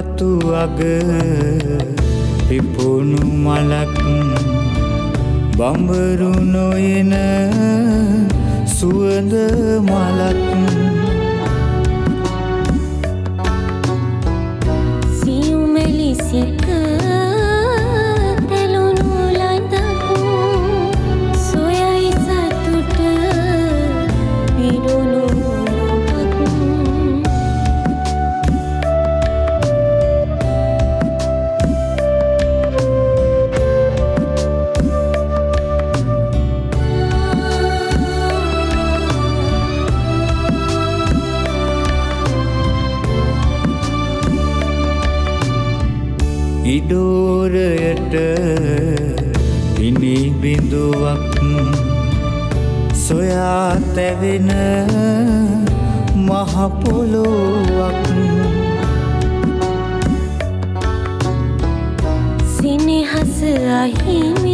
කටු අතු අග පිපුණු මලක් බඹරු නොයන සුවඳ මලක් මහපොලොවක් සිනහස අහිමිව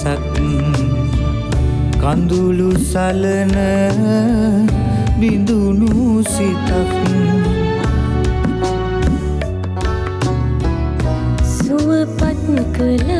ගිලුණු ඇසක් කඳුළු සලන බිඳුණු සිතක්. සුවපත් කළ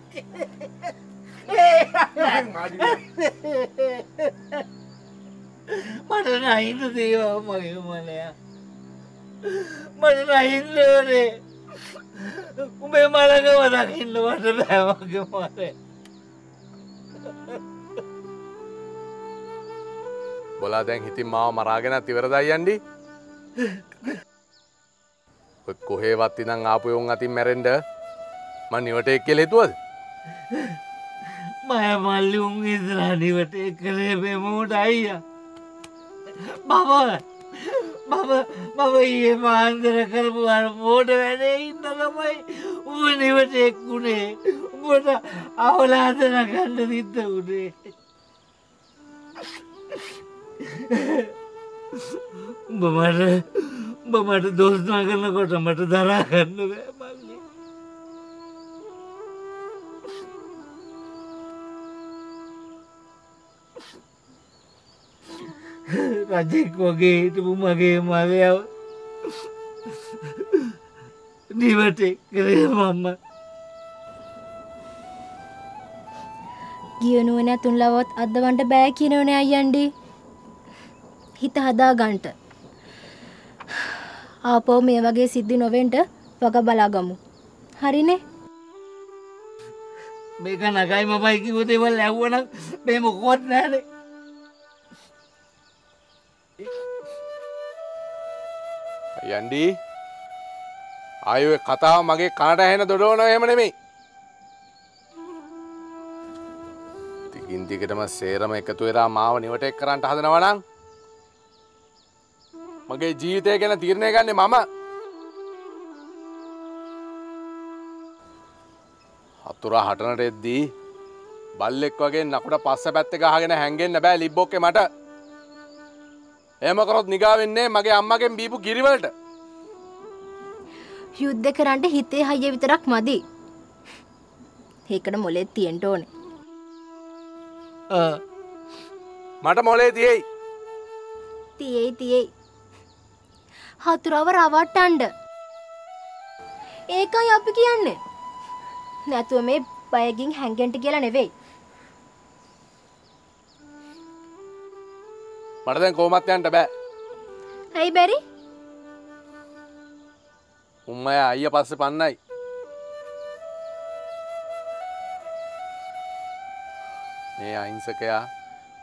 මට නහින්න දේවා මගේ මලයා මට නහින්න ඕනේ උඹේ මළඟම දකින්න මට බෑමගේ මලය බොලා දැන් හිතින් මාව මරාගෙන තිවරදයි යන්ඩි කොහේවත් ඉනම් ආපයවුන් අතින් මැරෙන්ඩ මන් නිවට එක් කෙ හෙතුවද මය මල්ලි උන් ඉදරානිවට කළේ මෙමූට අයිය. බබ බබ මම ඒ මාන්දර කරපු අර මෝට වැඩේ ඉන්න තමයි උව නිවට එක්වුණේ උඹට අවලාදන ගන්න සිද්ධ වුණේ. උඹ මට උඹ මට දෝස්නා කරනකොට මට දරා ගන්න බෑ. රජෙක් වගේ හිටපු මගේ මලයව නිවට කරේ මම්ම ගියනුව නැතුන් ලවත් අදවන්ට බෑ කියනවන අයන්ඩි හිත හදා ගන්ට ආපෝ මේ වගේ සිද්ධි නොවෙන්ට වග බලාගමු. හරිනේ? මේක නගයි මමයි කිවතේවල් ඇව්වන මේ මොකොත් නෑනේ යන්ඩී අය කතාව මගේ කනට හැන දොඩෝන එම නෙමෙයි. තිකින් දිගටම සේරම එකතු වෙලා මාව නිවට එක් කරන්නට හදනවනං මගේ ජීවිතය ගැන තීරණය ගන්නේ මම. හතුරා හටනට එද්දී බල්ලෙක් වගේ නකුට පස්ස පැත්ත ගහගෙන හැන්ගෙන්න්න බෑ ලිබ්බොක්ක මට. එමකරොත් නිගා වෙන්නේ මගේ අම්මගෙන් බීපු කිරිවලට යුද්ධ කරන්නට හිතේ හයිය විතරක් මදි. ඒකට මොලෙත් තියෙන්ට ඕනේ. මට මොලේ තියෙයි. තියයි තියයි. හතුරව රවට්ටන්ඩ ඒකයි අපි කියන්නේ. නැතුව මේ බයගින් හැඟෙන්ට කියලා නෙවෙයි මට දැන් කෝමත්යන්ට බෑ. ඇයි බැරි. උම්මය අයිය පස්ස පන්නයි. මේ අහිංසකයා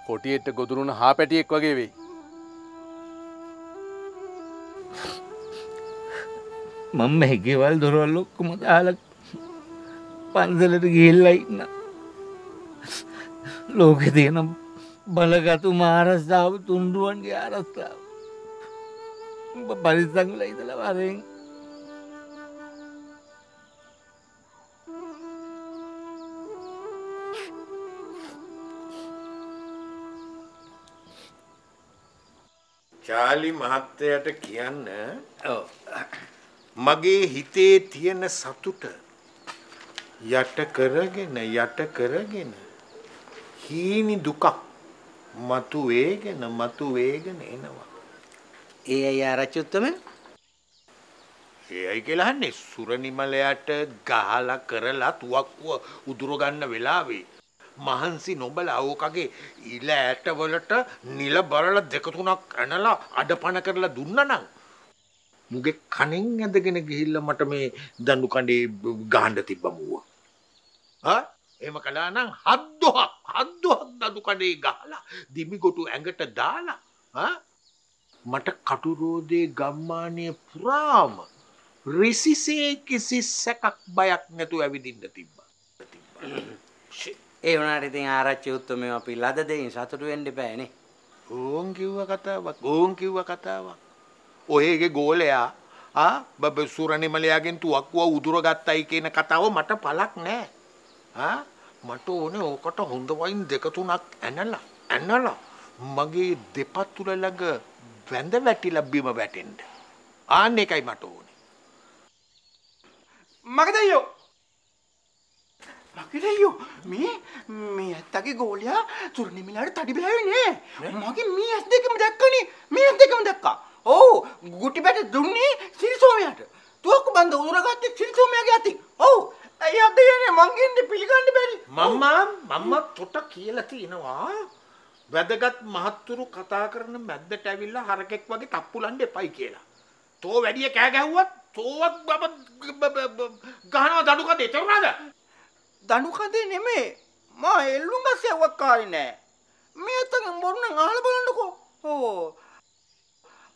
කොටියට ගොදුරුණ හා පැටියෙක් වගේ වෙයි. මම හැකවල් දොරවල් ලොක්කොම දාල පන්සලට ගිල්ලා ඉන්න. ලෝක තියෙන බලගතු මාරස්ථාව තුන්ඩුවන්ගේ ආරස්ථාව පරිසංගල ඉදල වරෙන්. චාලි මහත්තයට කියන්න මගේ හිතේ තියෙන සතුට යට කරගෙන යට කරගෙන හීනි දුකක් මතු වේගෙන මතු වේගෙන එනවා. ඒ අයි ආරච්චුත්තම ඒ අයි කියලාන්නේ සුරනිමලයට ගහලා කරලා තුවක්කුව උදුරගන්න වෙලාවේ. මහන්සි නොබල ඕකගේ ඉල ඇටවලට නිල බරල දෙක තුනක් ඇනලා අඩපණ කරලා දුන්නනම් මුගේ කණෙන් ඇදගෙන ගිහිල්ල මට මේ දඩු කඩේ ගහන්ඩ තිබ්බ මුව එම කලා නම් හද්දොහක් හද්දොහක් දඩු කඩේ ගහලා දිමිගොටු ඇඟට දාලා? මට කටුරෝදේ ගම්මානය පුරාම රිසිසේ කිසි සැකක් බයක් නැතු ඇවිදින්න තිබ්බ ඒ වුණාට ඉතින් ආරච්චි උත්තමයෝ අපි ලද දෙයින් සතුටු වෙන්න බෑනේ. ඕන් කිව්ව කතාවක් ඕන් කිව්ව කතාවක් ඔයගේ ගෝලයා ආ බබ සුරනිමලයාගෙන් තුවක්කුව උදුරගත්තයි කියන කතාව මට පලක් නෑ ආ මට ඕනේ ඕකට හොඳ වයින් දෙක තුනක් ඇනලා ඇනලා මගේ දෙපත් තුල ළඟ වැඳ වැටිලා බිම වැටෙන්න. ආන්න එකයි මට ඕනේ. මගදයෝ මගදයෝ මේ මේ ඇත්තගේ ගෝලයා තුරනිමිලාට තඩි බැවිනේ මගේ මේ ඇස් දෙකම දැක්කනේ. මේ ඇස් දෙකම දැක්කා. ඔව් ගුටි බැට දුන්නේ සිරිසෝමයට. තුවක්කු බන්ධ උදුරගත්තේ සිරිසෝමයාගේ අතින්. ඔව් ඇයි අද යන්නේ? මංගෙන්ද පිළිගන්න බැරි. මම්මා මම්ම තොට කියලා තියෙනවා. වැදගත් මහත්තුරු කතා කරන මැද්දට ඇවිල්ලා හරකෙක් වගේ තප්පුලන්ඩ එපයි කියලා. තෝ වැඩිය කෑ ගැහුවත් තෝවත් බබ ගහනවා දඩුකද එතරුණාද? දනු කදේ නෙමේ. මා එල්ලුම් ගස්සේ අවක් කාරි නෑ. මේ අතගෙන් බොරුන අහල බලන්නකෝ. ඕ.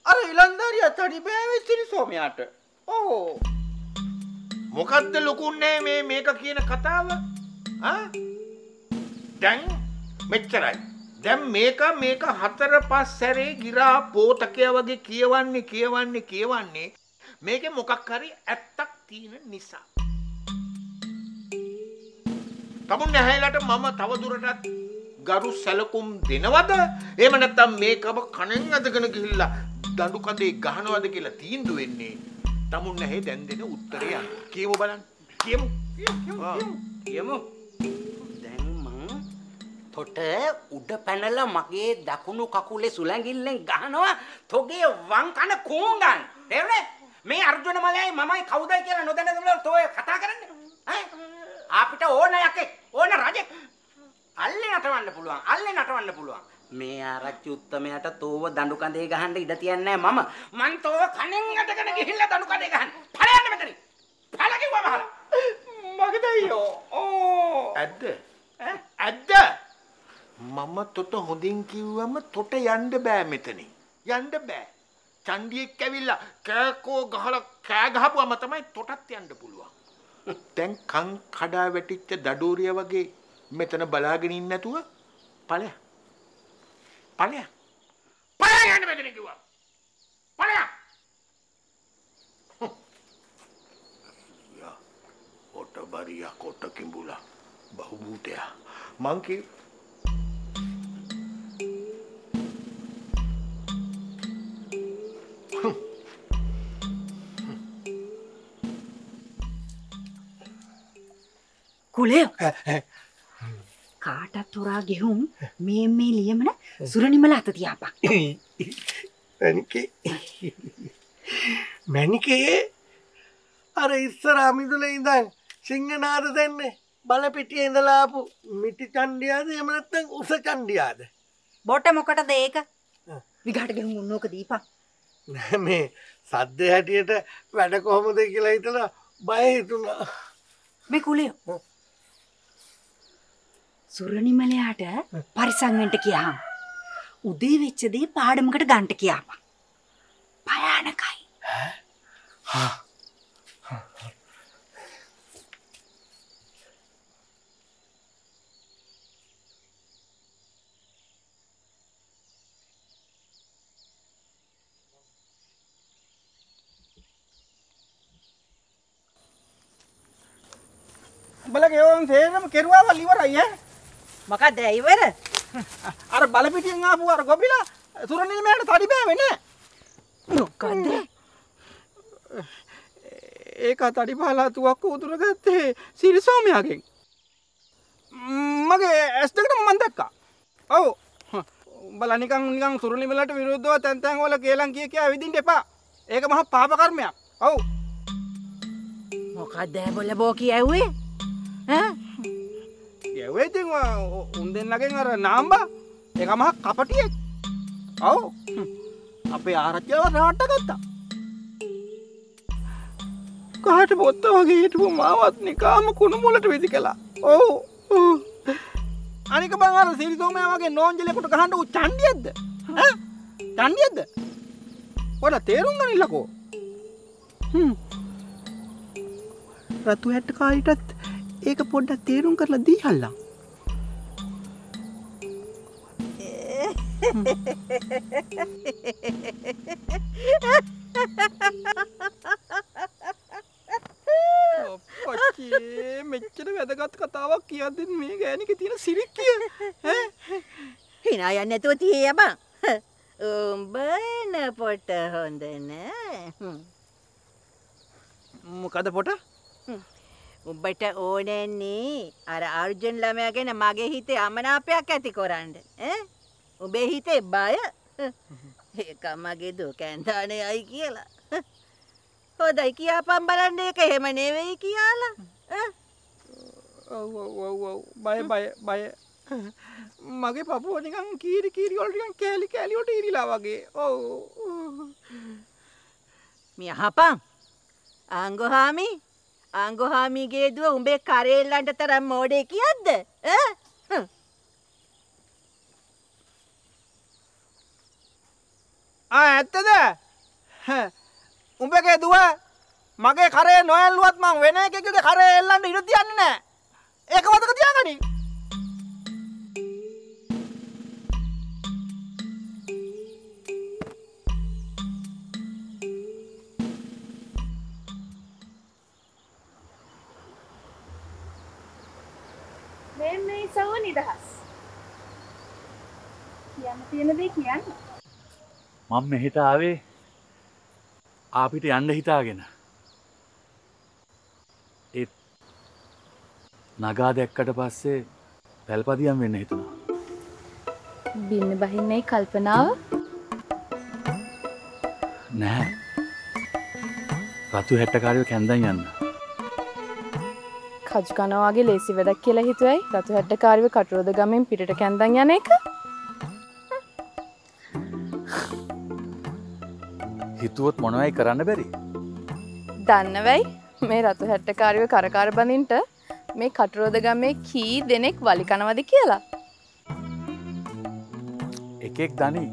අර ඉලන්දාරිය තඩි බෑවෙ සිරිසෝමයාට ඕ මොකද්ද ලොකුන්නේ මේ මේක කියන කතාව? ආ? දැන් මෙච්චරයි. දැන් මේක මේක හතර පස් සැරේ ගිරා පෝතකය වගේ කියවන්නේ කියවන්නේ කියවන්නේ මේකේ මොකක් හරි ඇත්තක් තියෙන නිසා. තමුන් නැහැලට මම තවදුරටත් ගරු සැලකුම් දෙනවද? එහෙම නැත්නම් මේකම කණෙන් අදගෙන ගිහිල්ලා දඬු කඳේ ගහනවද කියලා තීන්දුව වෙන්නේ තමුන් නැහැ දැන් දෙන උත්තරය. කියමු බලන්න. කියමු. ආ. කියමු. දැන් මං තොට උඩ පැනලා මගේ දකුණු කකුලේ සුලැඟිල්ලෙන් ගහනවා තොගේ වම් කන කූංගන්. තේරුණේ? මේ අර්ජුන මලයයි මමයි කවුද කියලා නොදැන දුන්නා තෝය කතා කරන්නේ. ඈ? අපිට ඕන යකෙක් ඕන රජෙක් අල්ලේ නටවන්න පුළුවන් අල්ලේ නටවන්න පුළුවන් මේ ආරච්චි උත්තමයට තෝව දඬු කඳේ ගහන්න ඉඩ තියන්නේ මම මං තෝව කණෙන් අටගෙන ගිහිල්ලා දඬු කඳේ ගහන්න ඵලයන්න මෙතනින් ඵල කිව්වම අහලා මගදයෝ ඕ ඇද්ද? ඇද්ද? මම තොට හොඳින් කිව්වම තොට යන්න බෑ මෙතනින්. යන්න බෑ. චන්ඩියෙක් ඇවිල්ලා කෑකෝ ගහලා කෑ ගහපුවම තමයි තොටත් යන්න පුළුවන්. දැන් කන් කඩා වැටිච්ච දඩෝරිය වගේ මෙතන බලාගෙන ඉන්න නැතුව ඵලය. ඵලය. ඵලය යන්න මෙතන කිව්වා. ඵලය. යා ඔට බරියා කොට කිඹුලා බහුබූතයා මං කිව් කුලේ කාටත් හොරා ගෙහුම් මේ මේ ලියමන සුරනිමල අත තියාපා. මැනිකේ මැනිකේ අර ඉස්සර අමිදුල ඉඳන් සිංහනාද දෙන්නේ? බලපිටිය ඉඳලාපු මිටි චන්ඩියාද එමනත්තන් උස චන්ඩියාද බොට මොකටද ඒක? විගාට ගෙහුම් උන්නෝක දීපන්. නෑ මේ සද්‍ය හැටියට වැඩ කොහොමද කියලා හිතලා බය හිතුණා. මේ කුලේ සුරනිමලයාට පරිසංවෙන්ට කියහම්. උදේ වෙච්ච දේ පාඩමකට ගන්ට කියාපන්. භයානකයි. බලගේ ඕන් සේරම කෙරුවාවල් ඉවරයි ඈ මොකක්ද ඉවර? අර බලපිටියෙන් ආපු අර ගොබිලා සුරනිමයට තඩි බෑවේ නෑ මොකක්ද? ඒක තඩි පාලා තුවක්ක උතුර ගත්තේ සිරිසෝමයාගෙන් මගේ ඇස් දෙකට මන් දැක්කා ඔව් උඹලා නිකන් නිකන් සුරනිමලට විරුද්ධව තැන් තැන් වල කේලම් කිය කියා විදින්න එපා ඒක මහා පාප කර්මයක් ඔව් මොකක්ද බොල බෝ කියව්වේ? ඈ? යවේ ඉතින් උන් දෙන්නගෙන් අර නාම්බා ඒක මහා කපටියෙක් ඔව් අපේ ආරච්චිව රවට්ට ගත්තා කාට පොත්ත වගේ හිටපු මාවත් නිකාම කුණු මුලට විසි කළා ඔව් ඔව්. අනික බං අර සිරිසෝමයා වගේ නෝන්ජලෙකුට ගහන්න ඌ චණ්ඩියක්ද ඈ? චණ්ඩියක්ද ඔයාලා තේරුම් ගනින්නකෝ හ්ම් රතු හැට්ට කායිටත් ඒක පොඩ්ඩක් තේරුම් කරලා දීහල්ලා. අප්පච්චේ මෙච්චර වැදගත් කතාවක් කියද්දි මේ ගෑනික තියෙන සිරික්කිය. හිනා යන්න නැතුව තියේ බං. උඹ න පොට හොඳ නෑ. මොකද පොට උඹට ඕනෙන්නේ අර අර්ජුන් ළමයා ගැන මගේ හිතේ අමනාපයක් ඇති කොරන්න. ඈ? උඹේ හිතේ බය? ඒක මගේ දුකෙන්දානේයි කියලා. හොඳයි කියාපන් බලන්න ඒක එහෙම නෙවෙයි කියලා. ඔව් ඔව් ඔව් ඔව් බය බය බය මගේ පපුුව නිකන් කීරි කීරි වලටිකන් කෑලි කෑලිවට ඉරිලා වගේ ඔව් මිය හපන් අංගොහාමි අංගොහාමිගේ දුව උඹේ කරේල්ලන්ට තරම් මෝඩේ කියද්ද? ඈ? හ්ම්. ආ ඇත්තද? හැ, උඹගේ දුව මගේ කරේ නොයල්ලුවත් මං වෙන එකකගේ කරේ එල්ලන්න ඉඩ තියන්නේ නෑ. ඒක මතක තියාගනි. සව නිදහස්. කියන්න තියෙන දේ කියන්න. මම මෙහෙට ආවේ ආපිට යන්න හිතාගෙන. ඒත් නගා දැක්කට පස්සේ පැල්පදියම් වෙන්න හිතුණා. බින්න බහින්නයි කල්පනාව? නැහැ. රතු හැට්ටකාරයෝ කැන්දන් යන්න කජු කනවාගේ ලේසි වැඩක් කියලා හිතුවයි. රතු හැට්ටකාරිව කටුරෝද ගමෙන් පිටට කැන්දන් යන එක. හිතුවොත් මොනවයි කරන්න බැරි? දන්නවයි. මේ රතු හැට්ටකාරිව කරකාර බඳින්ට මේ කටුරෝද ගමේ කී දෙනෙක් වලි කනවද කියලා. එකෙක් දනී.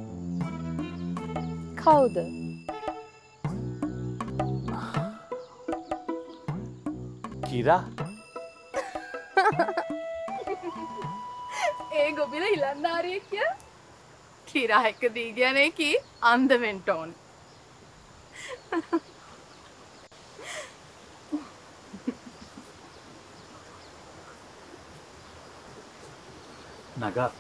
කවුද? කිරා. ඒ ගොබිල ඉලන්නාරිය කිය? කිරා එක දීගයනයකි අන්දවෙන්ටෝන් නගා.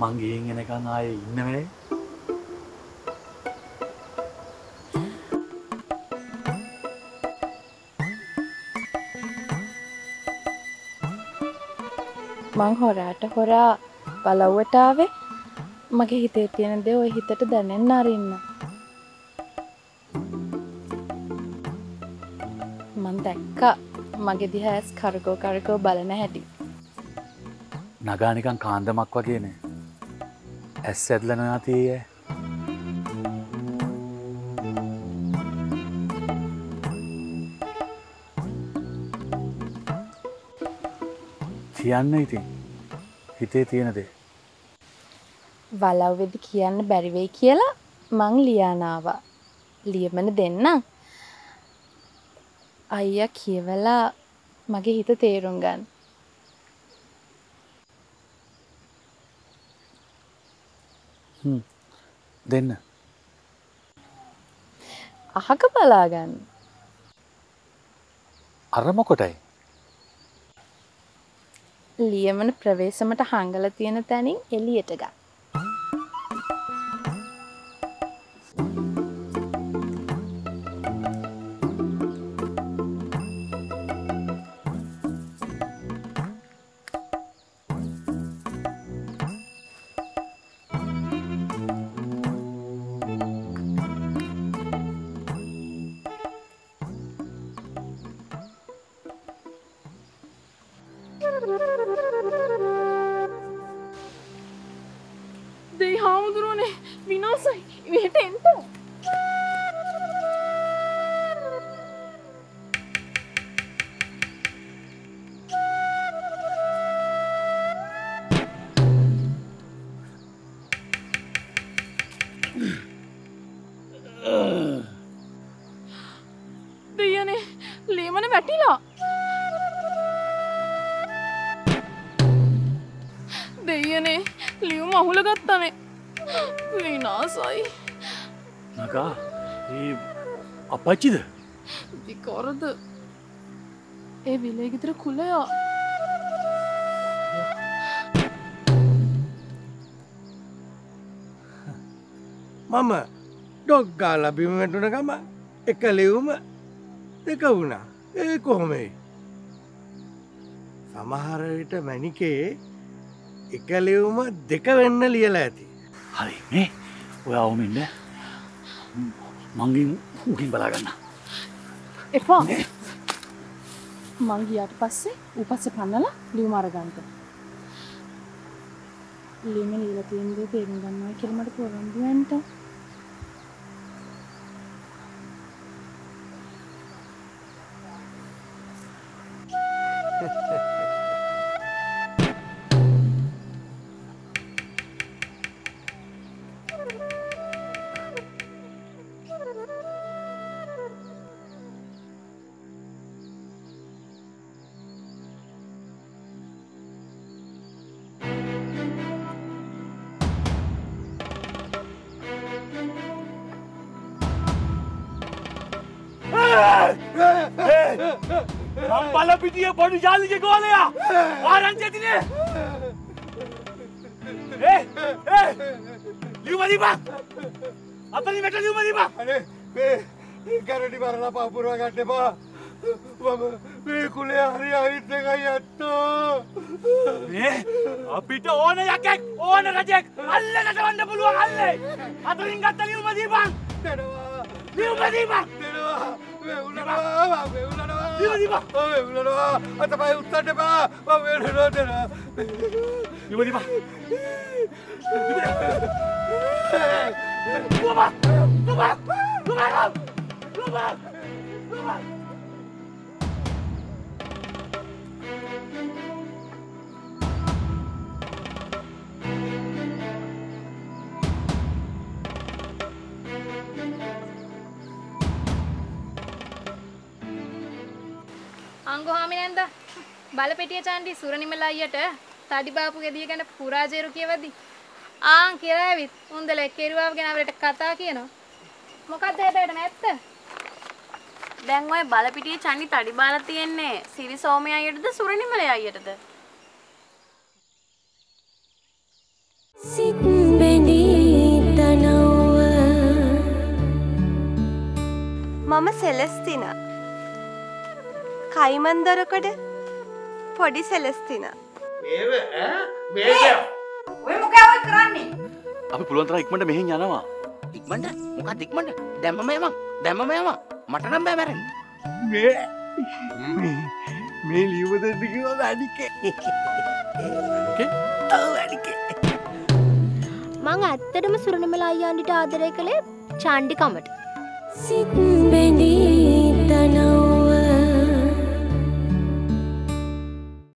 මං ගිහින් එනකන් ආයේ ඉන්නවේ මං හොරාට හොරා බලව්වටාවේ මගේ හිතේ තියෙන දේ ඔය හිතට දැනෙන්න අරින්න. මං දැක්ක මගේ දිහෑස් කරකෝ කරකෝ බලන හැටි. නගානිකන් කාන්දමක් වගේනේ. ඇස් ඇදල නොයාතියේ කියන්න ඉතින්. හිතේ තියෙනදේ වලව්වෙදි කියන්න බැරිවෙයි කියලා මං ලියානාවා. ලියමන දෙන්න. අයිය කියවලා මගේ හිත තේරුම් ගන්න. දෙන්න. අහක බලාගන්න. අරමකොටයි ලියමන ප්‍රවේශමට හංගල තියෙන තැනින් එලියට ගන්න Vinosa y bien lento. අපච්චිද විකොරද ඒ විලේ ගෙතර කුලයා මම ඩොග්ගා ලබිමටුන ගම එක ලිව්ම දෙක වුණා ඒ කොහොමයි සමහරවිට මැනිකේ එක ලිව්ම දෙක වෙන්න ලියලා ඇති හරි මේ ඔය අවුමින්ද මංගින් හූකින් බලාගන්න එපා. මංගියට පස්සේ උපස්ස පන්නලා ලියුමාරගන්ත ලිම ලීල තියන්දේ තේරුම් ගන්නවා කෙළමට පොරොන්දුවන්ට බල පිටිය පොඩි ජාලික ගෝලයා ආරංචතිනේ ලියමදීපා අතනි වැට ලියමදීපා කරටි බරලා පපුරුව ගට්ටපා මේ කුලේ හරි අහිත එකයි ඇත්තෝ අපිට ඕන යකෙක් ඕන රජෙක් අල්ලකට වන්න පුළුවන් අල්ලේ අතරින් ගත්ත 有问题吗？我明白了嘛，我他妈有责任吧，我明白了这个。老板，老板，老板，老板，老板。නැන්ද? බලපෙටිය චන්ඩි සුරනිමල අයියට තඩි බාපු ගෙදිය ගැන පුරාජේරු කියවදි ආන් කියලා ඇවිත් උන්දල කෙරුවාව ගැන අපිට කතා කියනවා. මොකක්ද හැබැයිට නැත්ත? දැන් ඔය බලපිටියේ චණි තඩි බාලා තියෙන්නේ සිරි සෝමය අයියටද සුරනිමලේ අයියටද? සිත් බැඳී තනව්ව මම සෙලස්තින කයිමන්දොරකොඩ පොඩි සෙලස්තින මේව ඈ මේක ඔය මොකෑ ඔය කරන්නේ? අපි පුළුවන් තරම් ඉක්මනට මෙහෙන් යනවා. ඉක්මනට මොකක්ද ඉක්මනට? දැම්මම යමන්. දැම්මම යමන්. මට නම් බෑ මැරෙන්න. මේ වැඩිකේ. ඔව් වැඩිකේ. මං ඇත්තටම සුරනිමල අයියාන්ඩිට ආදරය කළේ චාන්ඩිකමට සිත් බැඳී